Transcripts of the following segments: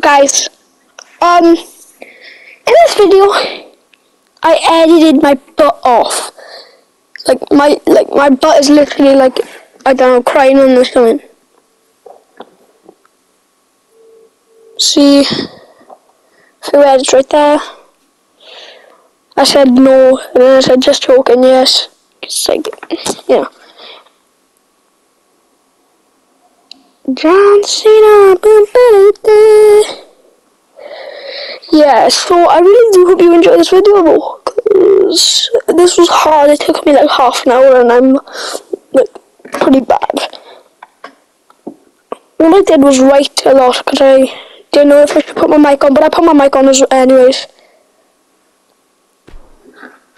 Guys? Um, in this video, I edited my butt off. Like my, like my butt is literally like, I don't know, crying on the something. See, few edits right there. I said no, and then I said just joking, yes. It's like, you know. John Cena. boom, da, da. Yeah, so I really do hope you enjoy this video, because this was hard. It took me like half an hour, and I'm like pretty bad. All I did was write a lot because I didn't know if I should put my mic on, but I put my mic on as anyways.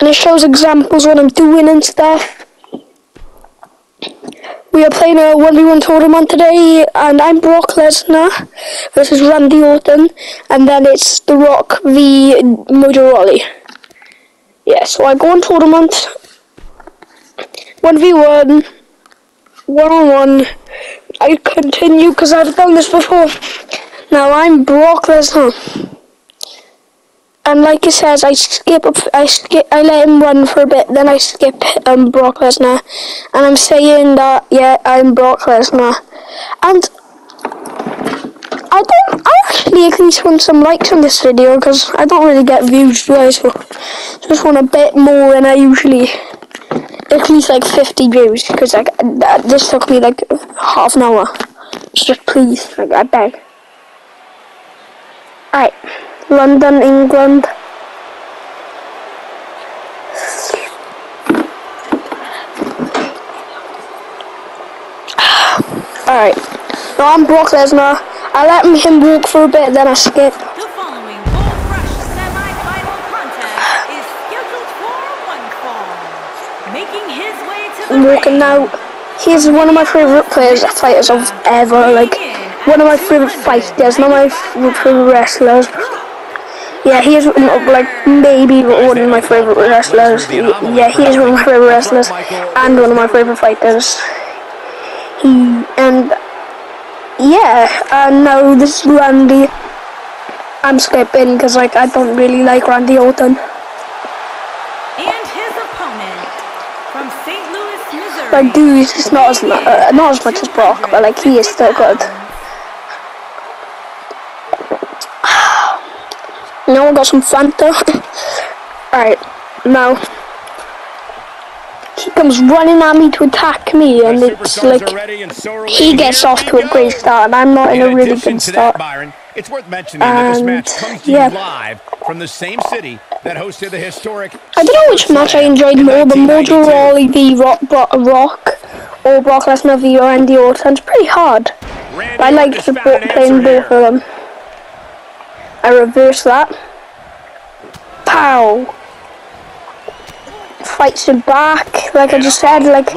And it shows examples what I'm doing and stuff. We are playing a 1v1 tournament today, and I'm Brock Lesnar versus Randy Orton, and then it's The Rock v Mojo Rawley. Yeah, so I go on tournament, 1v1, one on one. I continue because I've done this before. Now I'm Brock Lesnar and like it says, I skip, I skip, I let him run for a bit, then I skip um, Brock Lesnar, and I'm saying that yeah, I'm Brock Lesnar, and I don't, I actually at least want some likes on this video because I don't really get views, do I? So just want a bit more than I usually, at least like 50 views, because like this took me like half an hour. just please, like I beg. Alright. London, England. Alright. Now I'm Brock Lesnar. I let him walk for a bit, then I skip. The following Gold Rush semi-final contest is scheduled for one fall. Making his way to the I'm walking now. He's one of my favorite players, fighters of ever. Like, one of my favorite fighters, not my favorite wrestlers. Yeah, he is like maybe one of my favorite wrestlers. Yeah, he is one of my favorite wrestlers and one of my favorite fighters. He and yeah, and now this is Randy. I'm skipping because like I don't really like Randy Orton. And his opponent from St. Louis, Missouri. Like, dude, he's not as uh, not as much as Brock, but like he is still good. Now I got some Fanta. Alright, now he comes running at me to attack me, and it's like he gets off to a great start, and I'm not in a really good start. byron It's worth mentioning that this match comes to you live from the same city that hosted the historic. I don't know which match I enjoyed more, the Mojo Rawley v Rock, Rock or Brock Lesnar v Randy Orton. It's pretty hard. I liked the playing both of them. I reverse that. Pow! Fights him back, like I just said, like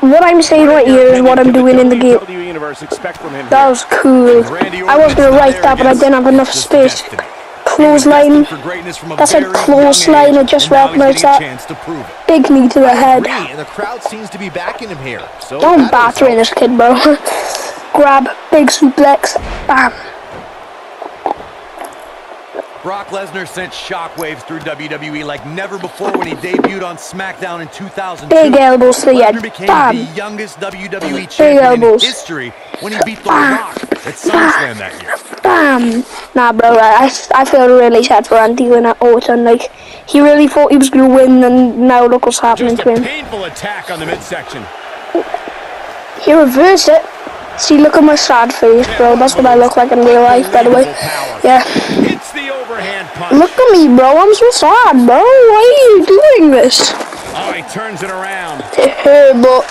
what I'm saying right here is what I'm doing in the game. That was cool. I was gonna write that, but I didn't have enough space. Clothesline. That's a clothesline. I just recognized that. Big knee to the head. Don't batter in this kid, bro. Grab, big suplex, bam. Brock Lesnar sent shockwaves through WWE like never before when he debuted on SmackDown in 2002. Big elbows to the head. became Bam. the youngest WWE champion in history when he beat The Bam. Rock at SummerSlam that year. Bam! Nah, bro, I, I feel really sad for Randy when I Orton. Like, he really thought he was going to win, and now look what's happening Just to him. painful attack on the midsection. He reversed it. See, look at my sad face, bro. That's what I look like in real life, by the way. Yeah. Look at me, bro. I'm so sad, bro. Why are you doing this? Oh, he turns it around. Hey, but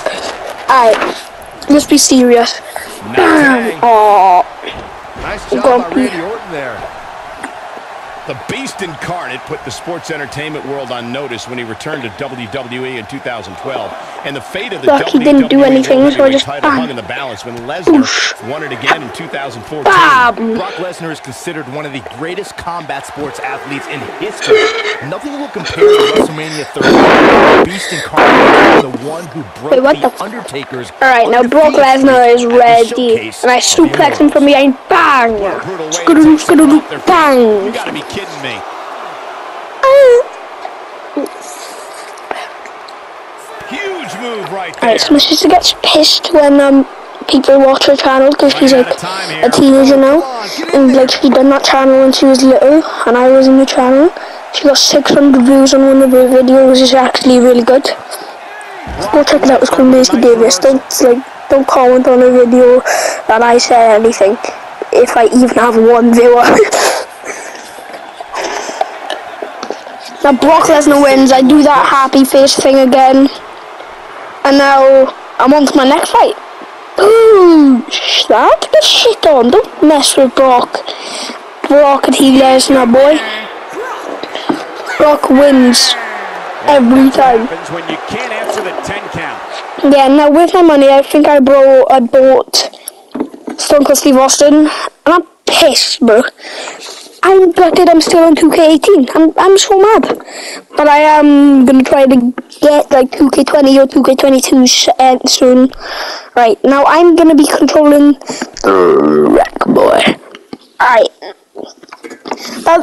alright, let's be serious. Oh. Nice job by Randy Orton there. The Beast incarnate put the sports entertainment world on notice when he returned to WWE in 2012. And the fate of the Look, he didn't do anything, so I just title hung bam. in the balance when Lesnar won it again in 2014. Bam! Brock Lesnar is considered one of the greatest combat sports athletes in history. Nothing will compare to WrestleMania 30. Beast incarnate, the one who broke Wait, what the, the Undertaker's Alright, now Brock Lesnar is streak at the ready. And I suplex him from behind. Bang! Brutal way to Skadoo, skadoo, feet. You bang! gotta be kidding me. Right there. Alright, so my sister gets pissed when um people watch her channel because she's like out of time a teenager now. And like she done that channel when she was little and I was in the channel. She got 600 views on one of her videos, which is actually really good. Go check it out, it's called Maisie Davis. Don't like don't comment on a video that I say anything. If I even have one viewer. now Brock Lesnar wins, I do that happy face thing again. And now I'm on to my next fight. Ooh, start the shit on. Don't mess with Brock. Brock and he Lesnar, boy. Brock wins every time. happens when you can't answer the 10 count. Yeah, now with my money, I think I brought, I bought Stone Cold Steve Austin, and I'm pissed, bro. I'm gutted I'm still on 2K18. I'm, I'm so mad. But I am gonna try to get like 2K20 or 2K22 s- uh, soon. Right, now I'm gonna be controlling the Wreck Boy. Alright. Now,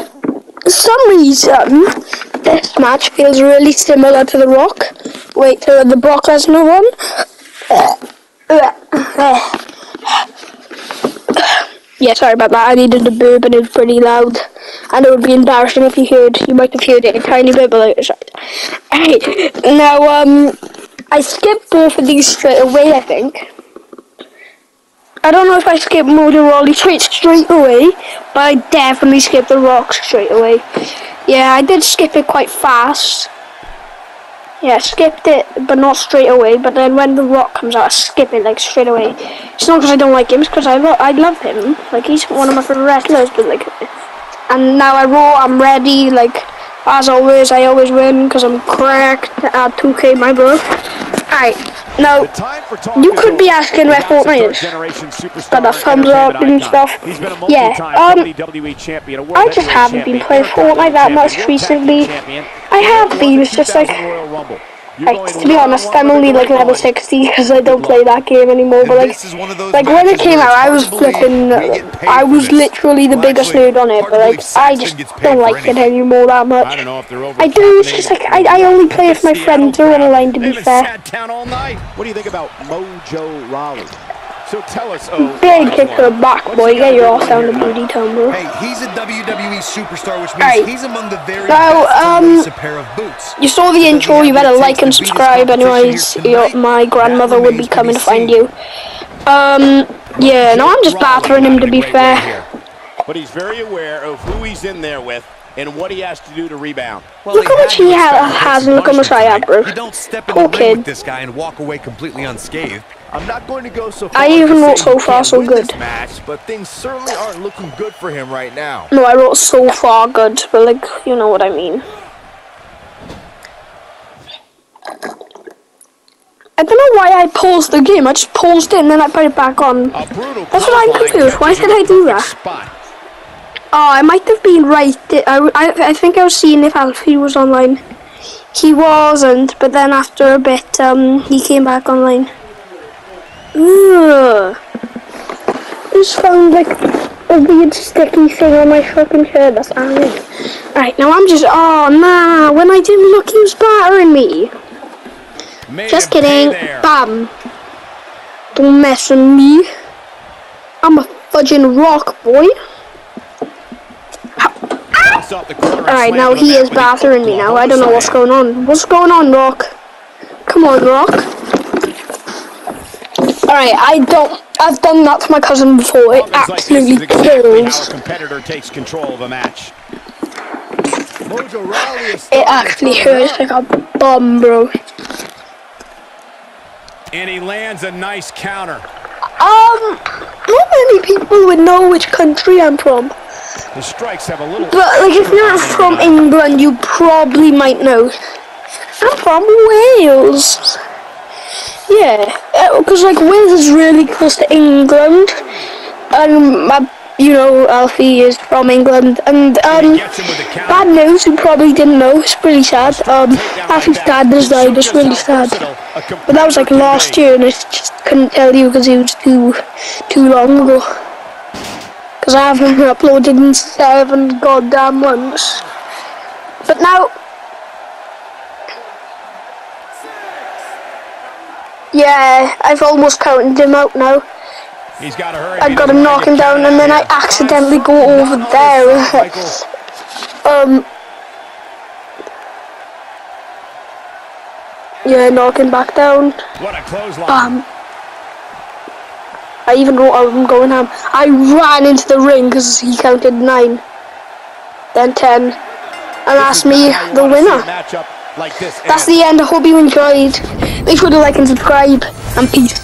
for some reason, this match feels really similar to The Rock. Wait, to the Brock Lesnar one. Uh, uh, Yeah, sorry about that. I needed a burp and it was pretty loud. And it would be embarrassing if you heard. You might have heard it a tiny bit, but it's right. Hey, now, um, I skipped both of these straight away, I think. I don't know if I skipped Mojo Rawley straight straight away, but I definitely skipped the Rocks straight away. Yeah, I did skip it quite fast. Yeah, I skipped it, but not straight away. But then when the Rock comes out, I skip it like straight away. It's not because I don't like him; it's because I lo- I love him. Like he's one of my favorite wrestlers. But like, and now I roll. I'm ready. Like as always, I always win because I'm cracked at 2K, my bro. Alright, now The time for talk You could be asking where a Fortnite is. Got the thumbs up and stuff. A Yeah, um, I just haven't been playing Fortnite that much World Tag Team recently. I have been, it's just like- 2000 Royal Rumble. You're Like, to be honest, I'm only like level 60 because I don't play that game anymore. But like, this is one of those like when it came out, I was flipping. Uh, paid I was literally the biggest nerd on it. But like, I just don't like it anymore that much. I don't know if they're over. I do. It's just like I, I only play if my friends are on the line. To be fair, sat down all night. What do you think about Mojo Rawley? So tell us, oh, big kick to the one. back, What's boy. he Get got your going ass down here to tonight? booty town, bro. Hey, he's a WWE superstar, which means Alright. he's among the very Now, best to um, a pair of boots. You saw the intro. You better like and subscribe. Otherwise, your, my grandmother would be coming to find you. Um. Yeah. No, I'm just battering him. To be fair. But he's very aware of who he's in there with and what he has to do to rebound. Well, Look they how much he ha- expect to take has some and look how much punishment I have, bro. You don't step in Poor the ring kid. with this guy and walk away completely unscathed. I'm not going to go so far I even wrote so far so good. match, but things certainly aren't looking good for him right now. No, I wrote so far good, but like you know what I mean. I don't know why I paused the game. I just paused it and then I put it back on. That's what I'm confused. Why did I do that? Oh, I might have been right. I, I, I think I was seeing if Alfie was online. He wasn't, but then after a bit, um, he came back online. Ugh. Just found like a weird sticky thing on my fucking shirt. That's angry. Right now I'm just. Oh nah. When I didn't look, he was battering me. Made Just kidding. Bam. Don't mess with me. I'm a fudging rock boy. Bounced off the corner and Alright, now he is battering me now. I don't know what's going on. What's going on, Rock? Come on, Rock. Alright, I don't. I've done that to my cousin before. It Moments like absolutely is exactly how kills. a competitor takes control of a match. Mojo Rawley It actually hurts like a bum, bro. And he lands a nice counter. Um, not many people would know which country I'm from. The strikes have a little. But like, if you're from England, you probably might know. I'm from Wales. Yeah, because like Wales is really close to England, and my, you know, Alfie is from England, and um, bad news you probably didn't know. It's pretty sad. Um, Alfie's dad just died. It's really sad. But that was like last year, and I just couldn't tell you because it was too, too long ago. Because I haven't uploaded in seven goddamn months. But now, yeah, I've almost counted him out now. He's got to hurry. I gotta knock him down, and then I accidentally go over there. um. Yeah, knock him back down. What a clothesline. Bam. I even wrote I'm going ham. I ran into the ring because he counted nine, then ten, and asked me, the winner. Like. That's the end. I hope you enjoyed. Make sure to like and subscribe, and peace.